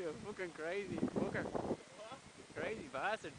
You're fucking crazy fucker. Crazy bastard.